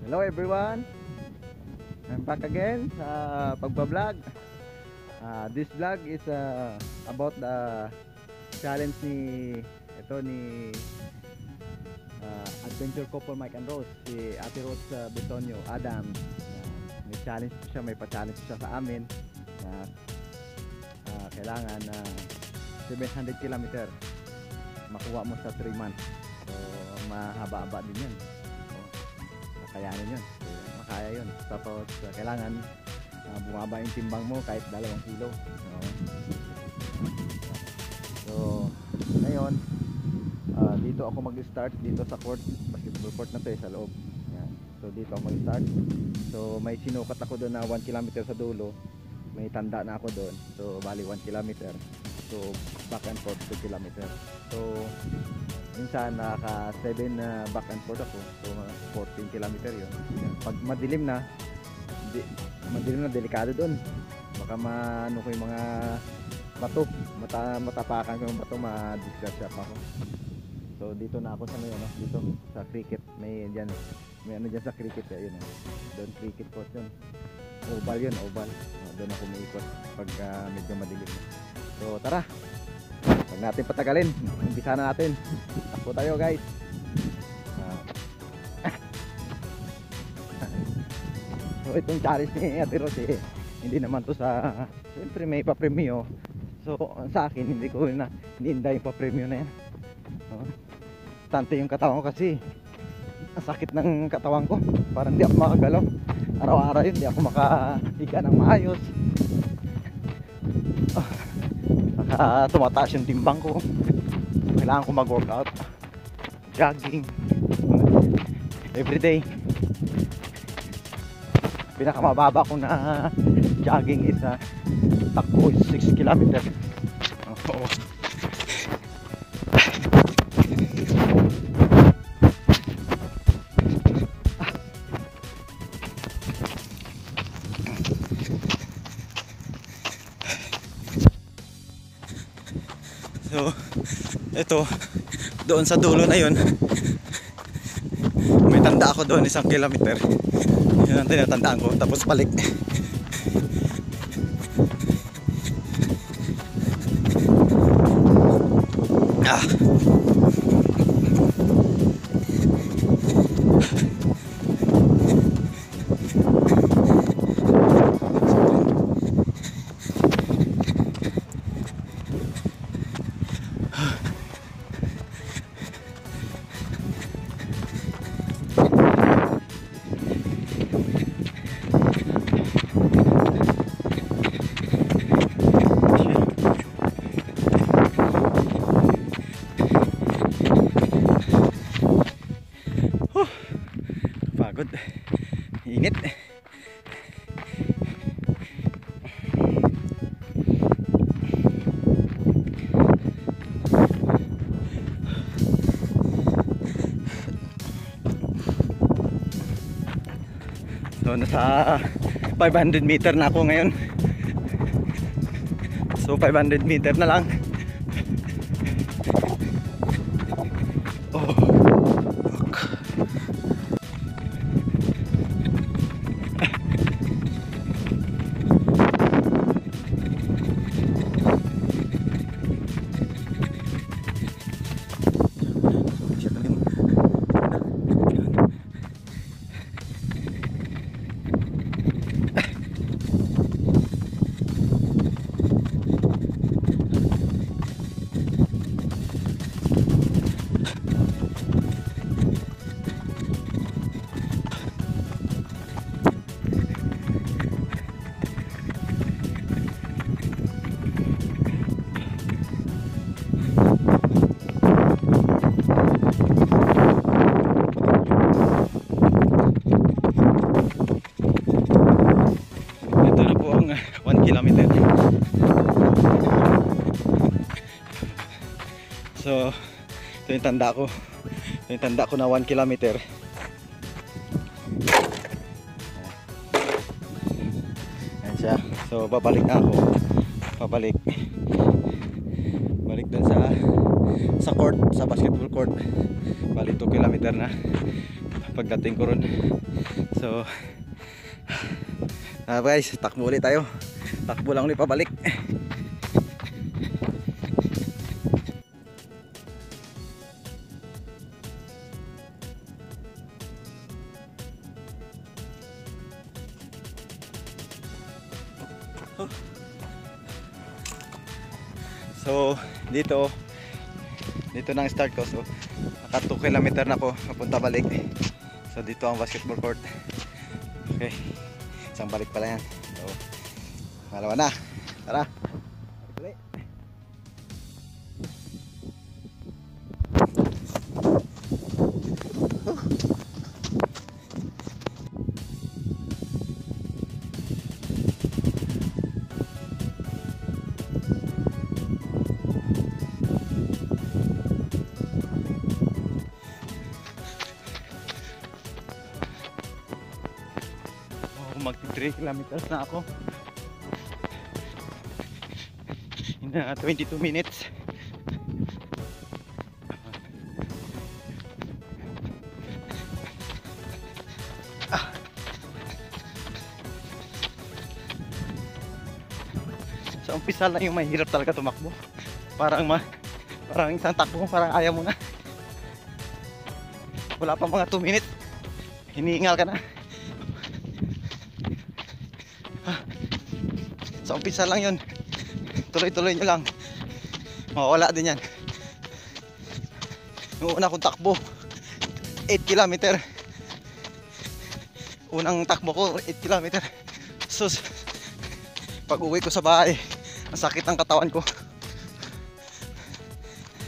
Hello everyone. I'm back again sa pagbablog. Ah, this vlog is uh, about the challenge ni ito ni ah, Adventure Couple Mike and Rose si Ate Rose uh, Betonio Adam. Ah, may challenge siya, may pa-challenge siya sa amin na ah, kailangan na 700 kilometer makuha mo sa 3 months. So mahaba-haba din 'yan. So, makayanin 'yun. So, makaya 'yun. Tapos uh, kailangan uh, bumaba yung timbang mo kahit dalawang kilo. So, so ngayon ah, dito ako mag-start dito sa court, basketball court na 'to eh, sa loob. Yan. So dito ako mag-start. So may sinukat ako doon na 1 kilometer sa dulo. May tanda na ako doon. So bali 1 kilometer. So back and forth 2 kilometer. So minsan naka 7 na back and forth ako. So mga 14 kilometer 'yun. Pag madilim na, di, madilim na delikado doon. Baka maano ko yung mga bato, mata, matapakan ko yung bato, ma-disgrasya pa ako. So dito na ako sa ngayon, no? dito sa cricket. May diyan, may ano diyan sa cricket eh, yun. Eh. Doon cricket court yun. Oval yun, oval. Oh, doon ako umiikot pag ah, medyo madilim. So tara. Huwag natin patagalin. Umpisa na natin. Takbo tayo guys. Ah. so itong challenge ni Ate Rose eh, hindi naman to sa siyempre may pa-premyo. So sa akin hindi ko na hinihinda yung pa-premyo na yan. Oh. Tante yung katawan ko kasi ang sakit ng katawan ko. Parang hindi ako makagalaw. Araw-araw yun, hindi ako makahiga ng maayos. Ah, Saka tumataas yung timbang ko. Kailangan ko mag-workout. Jogging. Everyday. Pinakamababa ko na jogging is ah, takbo is 6 kilometer. Oo. So, ito, doon sa dulo na yun, may tanda ako doon, isang kilometer. Yun ang tinatandaan ko, tapos balik. Ah. Pagod. Init. So nasa 500 meter na ako ngayon. So 500 meter na lang. Yung tanda ko. Yung tanda ko na 1 kilometer. Ayan siya. So, babalik na ako. Pabalik. Balik dun sa sa court, sa basketball court. Balik 2 kilometer na. pagdating ko ron so ah guys takbo ulit tayo takbo lang ulit pabalik So, dito dito na start ko. So, naka 2 kilometer na ako papunta balik. So, dito ang basketball court. Okay. Isang balik pala yan. So, malawa na. Tara. Balik 3 kilometers na ako. In uh, 22 minutes. Ah. Sa umpisa lang yung mahirap talaga tumakbo. Parang ma parang isang takbo parang ayaw mo na. Wala pa mga 2 minutes. Hinihingal ka na. Sa umpisa lang yun. Tuloy-tuloy nyo lang. Mawawala din yan. Yung una kong takbo, 8 kilometer. Unang takbo ko, 8 kilometer. Sus, pag uwi ko sa bahay, ang sakit ng katawan ko.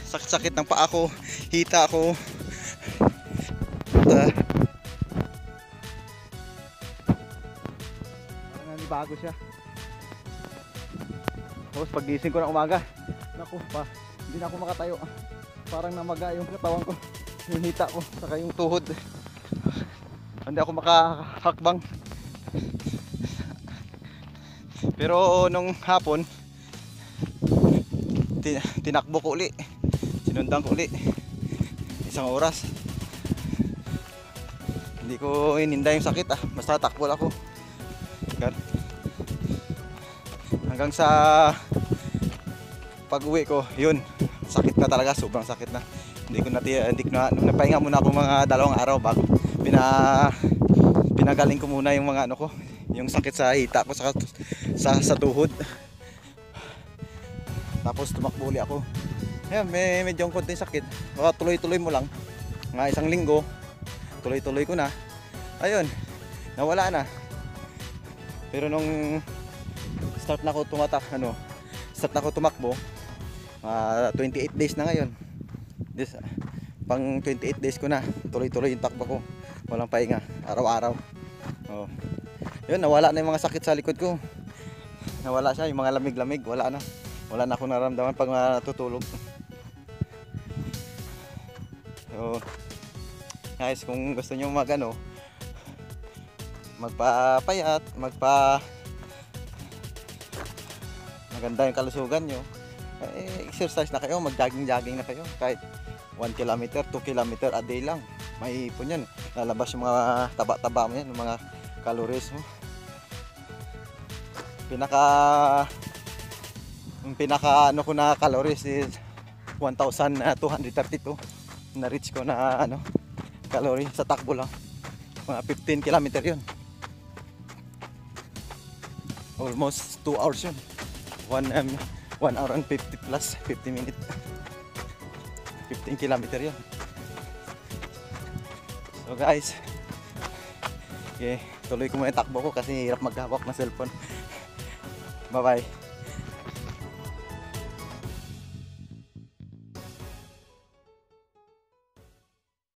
Sakit-sakit ng paa ko, hita ko. Nanibago siya. Tapos pagising ko ng umaga, naku pa, hindi na ako makatayo. Parang namaga yung katawan ko, yung hita ko, saka yung tuhod. Hindi ako makahakbang. Pero nung hapon, tin tinakbo ko uli. Sinundan ko uli. Isang oras. Hindi ko ininda yung sakit ah. Basta takbo ako. Hanggang sa pag uwi ko yun sakit na talaga sobrang sakit na. Hindi ko na hindi ko na napahinga muna ako mga dalawang araw bago pina pinagaling ko muna yung mga ano ko yung sakit sa hita ko sa sa, sa tuhod. Tapos tumakbo uli ako. Ayan, may medyo konting sakit. Baka tuloy-tuloy mo lang. Nga isang linggo tuloy-tuloy ko na. Ayun nawala na. Pero nung start na ako tumatak ano start na ako tumakbo. Ah, 28 days na ngayon. This pang 28 days ko na tuloy-tuloy yung takbo ko. Walang pahinga araw-araw. Oh. yun nawala na yung mga sakit sa likod ko. Nawala siya yung mga lamig-lamig wala na. Wala na ako naramdaman pag natutulog. So guys kung gusto nyo mag ano magpapayat magpa maganda yung kalusugan nyo, eh, exercise na kayo, mag-jogging-jogging na kayo. Kahit 1 kilometer, 2 kilometer a day lang. May ipon yan. Lalabas yung mga taba-taba mo yan, yung mga calories mo. Pinaka yung pinaka ano ko na calories is 1,232 na reach ko na ano calorie sa takbo lang mga 15 kilometer yun almost 2 hours yun 1 um, 1 hour and 50 plus 50 minutes. 15 kilometer yun. So guys okay, tuloy ko muna yung takbo ko kasi hirap maghawak ng cellphone. Bye bye